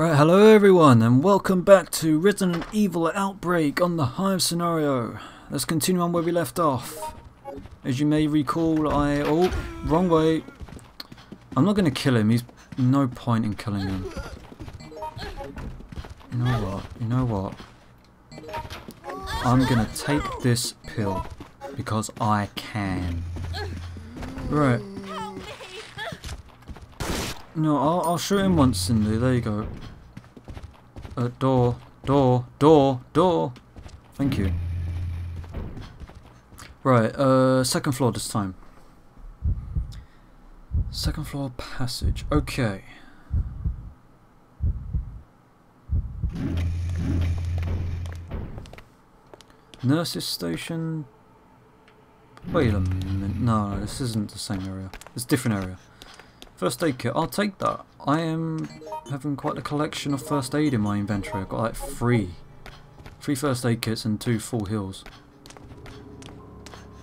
Right, hello everyone, and welcome back to Resident Evil Outbreak on the Hive scenario. Let's continue on where we left off. As you may recall, I... Oh, wrong way. I'm not going to kill him, he's no point in killing him. You know what, you know what? I'm going to take this pill, because I can. Right. No, I'll, I'll shoot him once, Cindy. There you go. Uh, door, door, door, door. Thank you. Right, uh, second floor this time. Second floor passage. Okay. Nurses station. Wait a minute. No, no, this isn't the same area. It's a different area. First aid kit, I'll take that. I am having quite a collection of first aid in my inventory. I've got like three. Three first aid kits and two full heals.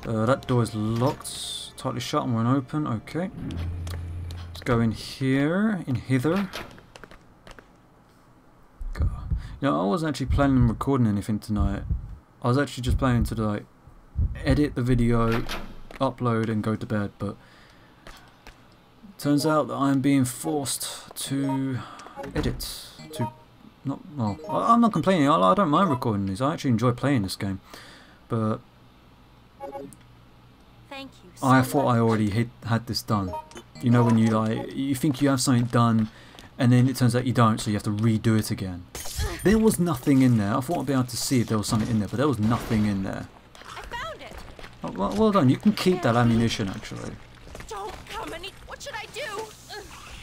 Uh, that door is locked, tightly shut and won't open. Okay. Let's go in here, in hither. God. You know, I wasn't actually planning on recording anything tonight. I was actually just planning to like edit the video, upload and go to bed, but turns out that I'm being forced to edit, to not, well, I, am not complaining, I, I don't mind recording these, I actually enjoy playing this game, but Thank you so I thought much. I already hit, had this done. You know when you like, you think you have something done, and then it turns out you don't, so you have to redo it again. There was nothing in there. I thought I'd be able to see if there was something in there, but there was nothing in there. I found it. Oh, well, well done. You can keep that ammunition, actually. Don't come any. What should I do?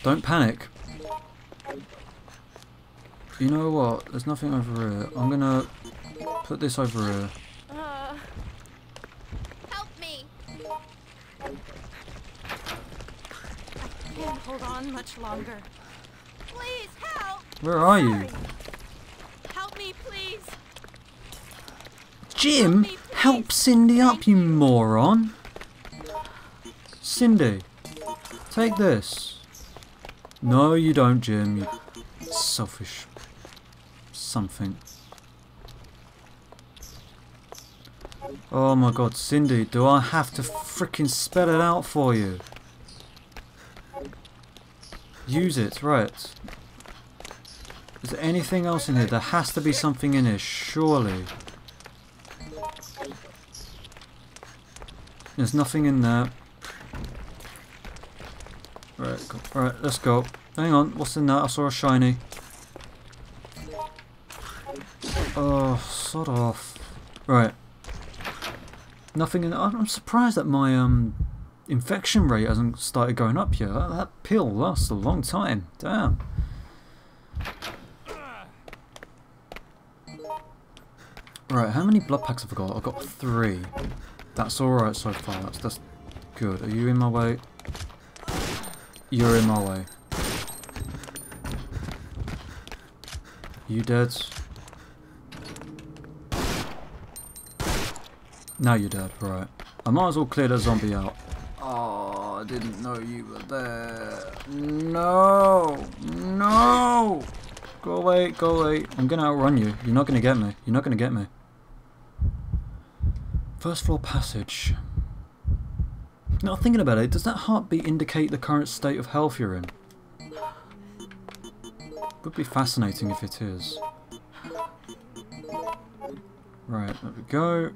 Don't panic. You know what? There's nothing over here. I'm gonna put this over here. Uh, help me. I can't hold on much longer. Please help. Where are you? Help me, please. Jim, me, please. help Cindy up, you moron. Cindy, take this. No, you don't, Jim. You selfish something. Oh my god, Cindy, do I have to freaking spell it out for you? Use it, right. Is there anything else in here? There has to be something in here, surely. There's nothing in there. Right, right, let's go. Hang on, what's in that? I saw a shiny. Oh, sod off. Right. Nothing in. I'm surprised that my um infection rate hasn't started going up yet. That, that pill lasts a long time. Damn. Right, how many blood packs have I got? I've got three. That's alright so far. That's, that's good. Are you in my way? You're in my way. You dead? Now you're dead, right. I might as well clear the zombie out. Oh, I didn't know you were there. No! No! Go away, go away. I'm gonna outrun you. You're not gonna get me. You're not gonna get me. First floor passage. Now thinking about it, does that heartbeat indicate the current state of health you're in? Would be fascinating if it is. Right, there we go.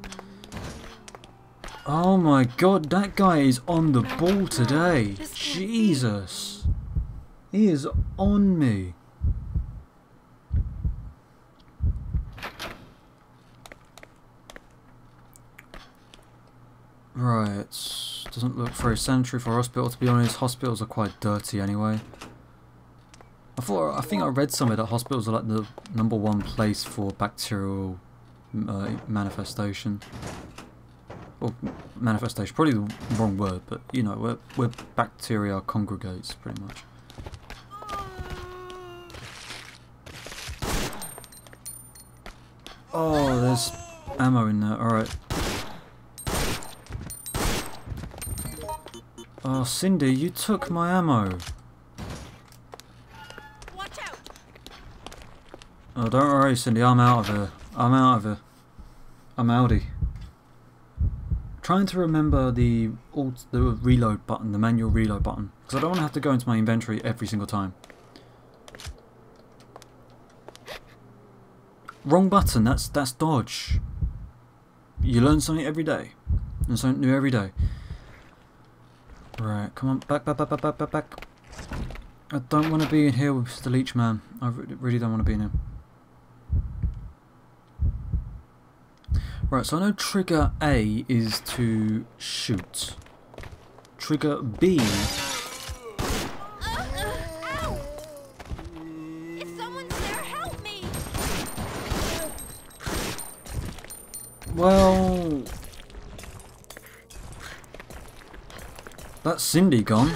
Oh my god, that guy is on the ball today. Jesus. He is on me. Right, doesn't look very sanitary for a hospital to be honest. Hospitals are quite dirty anyway. I thought, I think I read somewhere that hospitals are like the number one place for bacterial uh, manifestation. Well, manifestation, probably the wrong word, but you know, where, where bacteria congregates, pretty much. Oh, there's ammo in there, alright. Oh, Cindy, you took my ammo. Watch out. Oh, don't worry, Cindy. I'm out of here. I'm out of here. I'm outie. Trying to remember the alt, the reload button, the manual reload button, because I don't want to have to go into my inventory every single time. Wrong button. That's that's dodge. You learn something every day. Learn something new every day. Right, come on, back, back, back, back, back, back, back. I don't want to be in here with the leech man. I re really don't want to be in here. Right, so I know trigger A is to shoot. Trigger B. Uh, uh, ow! If someone's there, help me! Well. That's Cindy gone.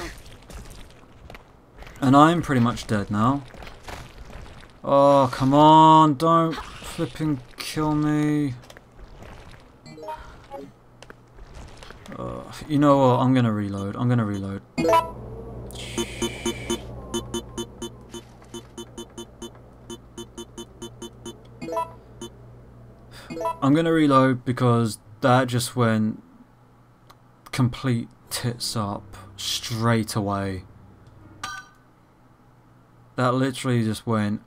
And I'm pretty much dead now. Oh, come on, don't flipping kill me. Uh, you know what, I'm gonna reload, I'm gonna reload. I'm gonna reload because that just went complete tits up straight away. That literally just went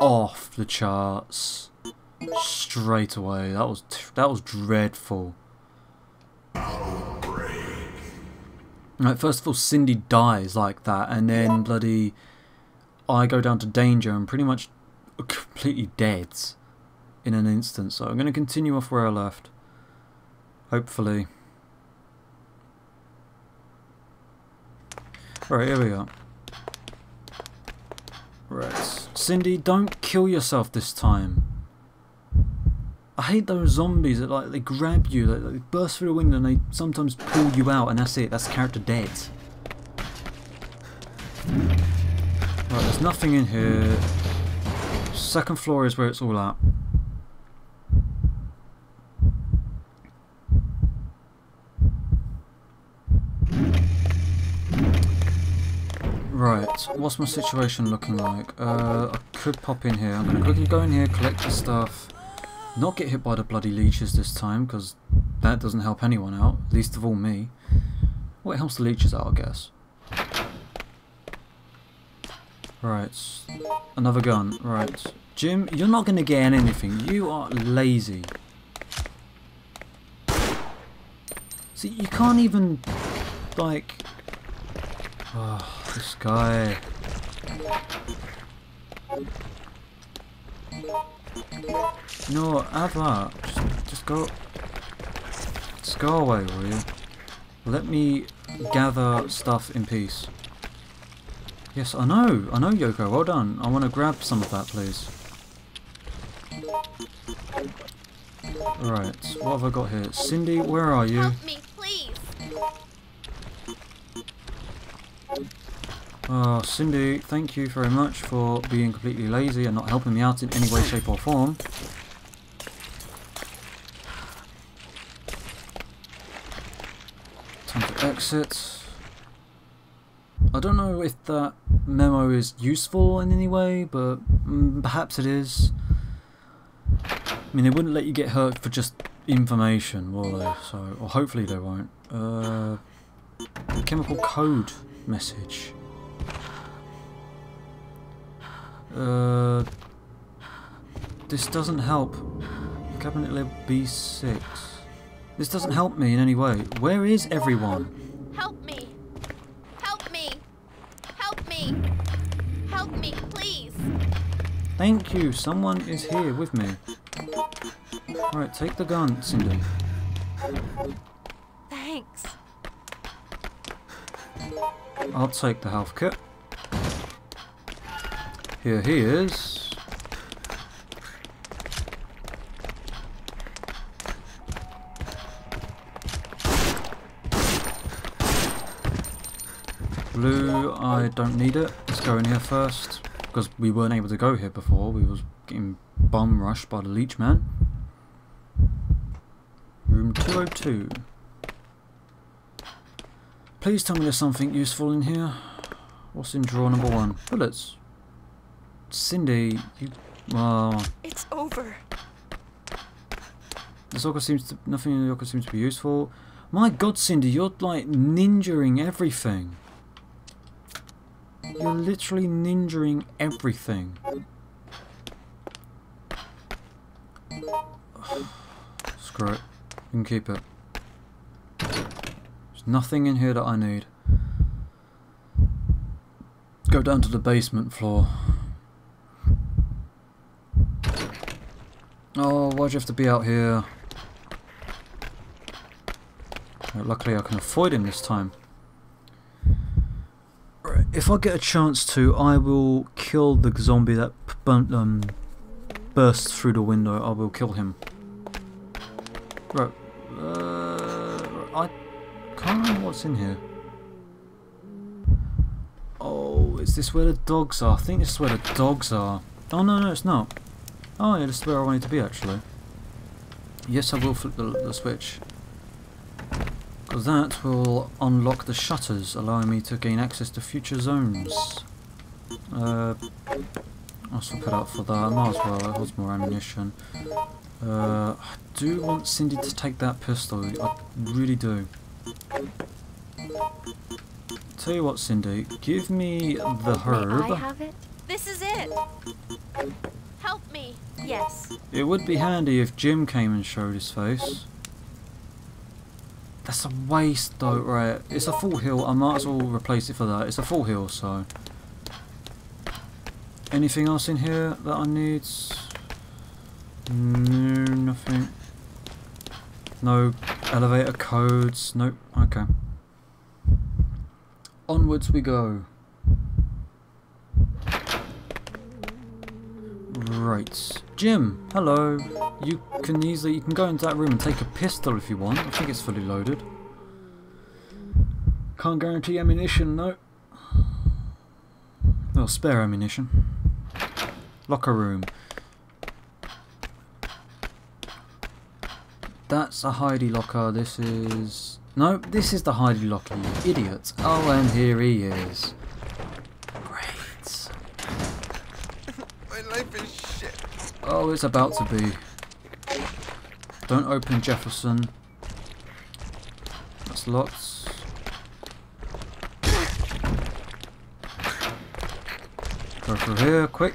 off the charts straight away. That was that was dreadful. Like first of all, Cindy dies like that, and then bloody I go down to danger and pretty much completely dead in an instant. So I'm going to continue off where I left. Hopefully. Right, here we are. Right. Cindy, don't kill yourself this time. I hate those zombies that like they grab you, they burst through the window and they sometimes pull you out and that's it, that's character dead. Right, there's nothing in here. Second floor is where it's all at. Right, what's my situation looking like? Uh, I could pop in here. I'm going to quickly go in here, collect the stuff. Not get hit by the bloody leeches this time, because that doesn't help anyone out, least of all me. Well, it helps the leeches out, I guess. Right, another gun. Right, Jim, you're not going to get anything. You are lazy. See, you can't even, like... this guy. No, have that. Just, just go. Just go away, will you? Let me gather stuff in peace. Yes, I know. I know, Yoko. Well done. I want to grab some of that, please. Right, what have I got here? Cindy, where are you? Help me, Oh, Cindy, thank you very much for being completely lazy and not helping me out in any way, shape or form. Time to exit. I don't know if that memo is useful in any way, but mm, perhaps it is. I mean, they wouldn't let you get hurt for just information, will they? So, or hopefully they won't. Uh, chemical code message. Uh, this doesn't help. Cabinet lib B6. This doesn't help me in any way. Where is everyone? Help me! Help me! Help me! Help me, please! Thank you. Someone is here with me. Alright, take the gun, Cindy. Thanks. I'll take the health kit. Here he is. Blue, I don't need it. Let's go in here first. Because we weren't able to go here before. We was getting bum rushed by the leech man. Room 202. Please tell me there's something useful in here. What's in drawer number one? Bullets. Cindy, you Well, It's over. this Yoko seems to nothing in the Yoko seems to be useful. My God, Cindy, you're like ninjaing everything. You're literally ninjaing everything. Screw it. You can keep it. There's nothing in here that I need. Go down to the basement floor. Oh, why'd you have to be out here? Luckily I can avoid him this time. Right, if I get a chance to, I will kill the zombie that bun- um, burst through the window. I will kill him. Right, uh, I can't remember what's in here. Oh, is this where the dogs are? I think this is where the dogs are. Oh no, no, it's not. Oh yeah, this is where I wanted to be actually. Yes, I will flip the, the switch. Because that will unlock the shutters, allowing me to gain access to future zones. Uh, I'll swap it out for that. I might as well, it holds more ammunition. Uh, I do want Cindy to take that pistol, I really do. Tell you what, Cindy, give me the May I herb. have it? This is it. Help me. Yes. It would be handy if Jim came and showed his face. That's a waste though, right? It's a full heal, I might as well replace it for that. It's a full heal, so. Anything else in here that I need? No, nothing. No elevator codes, nope, okay. Onwards we go. Jim, hello. You can easily you can go into that room and take a pistol if you want. I think it's fully loaded. Can't guarantee ammunition, no. Well, spare ammunition. Locker room. That's a Heidi locker. This is no. This is the Heidi locker. You idiot. Oh, and here he is. Great. My life is shit. Oh, it's about to be. Don't open Jefferson. That's locked. Go through here, quick.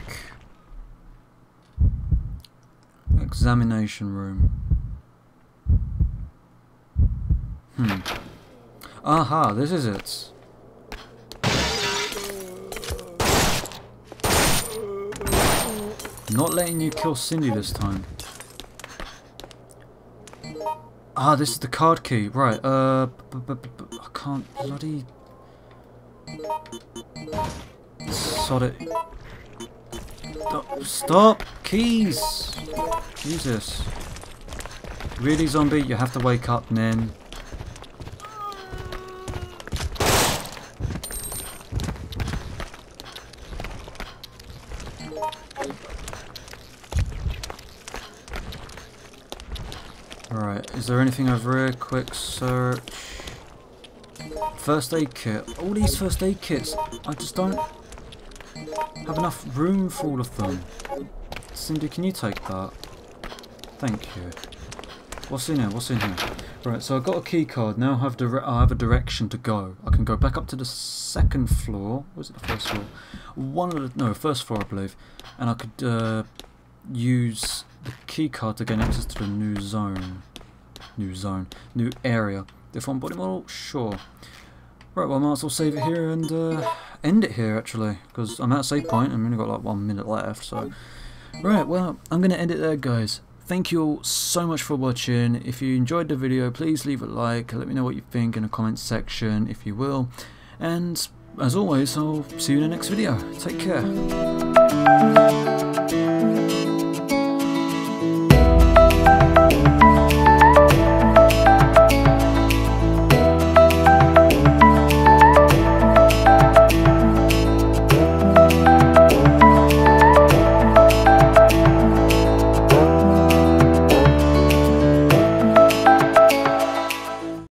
Examination room. Hmm. Aha, this is it. Not letting you kill Cindy this time. Ah, this is the card key. Right, uh... I can't bloody... Sod it. Stop! Keys! Jesus. Really, zombie? You have to wake up, Nen. Alright, is there anything over here? Quick search. First aid kit. All these first aid kits, I just don't have enough room for all of them. Cindy, can you take that? Thank you. What's in here? What's in here? Right, so I've got a key card. Now I have, dire I have a direction to go. I can go back up to the second floor. Was it the first floor? One of the... No, first floor, I believe. And I could uh, use the key card to gain access to the new zone. New zone. New area. Different body model? Sure. Right, well I might as well save it here and uh, end it here actually. Because I'm at a save point and I've only got like one minute left, so... Right, well, I'm going to end it there guys. Thank you all so much for watching. If you enjoyed the video, please leave a like. Let me know what you think in the comments section if you will. And as always, I'll see you in the next video. Take care.